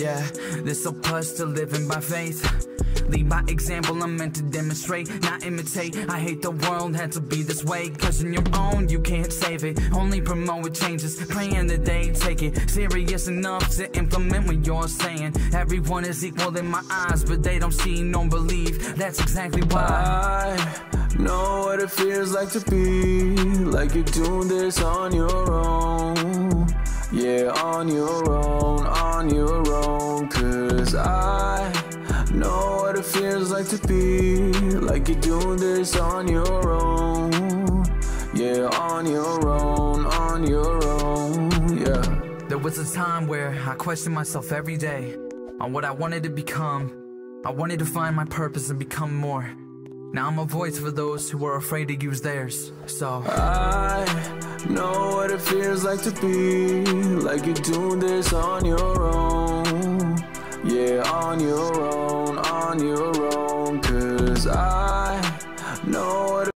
Yeah, this so plus to living by faith. Lead by example, I'm meant to demonstrate, not imitate. I hate the world had to be this way. Cause in your own, you can't save it. Only promote changes, praying that they take it serious enough to implement what you're saying. Everyone is equal in my eyes, but they don't see, don't believe. That's exactly why. I know what it feels like to be like you're doing this on your own. Yeah, on your own, on your I know what it feels like to be like you're doing this on your own. Yeah, on your own, on your own. Yeah. There was a time where I questioned myself every day on what I wanted to become. I wanted to find my purpose and become more. Now I'm a voice for those who are afraid to use theirs. So I know what it feels like to be like you're doing this on your own. Yeah, on your own, on your own. Cause I know what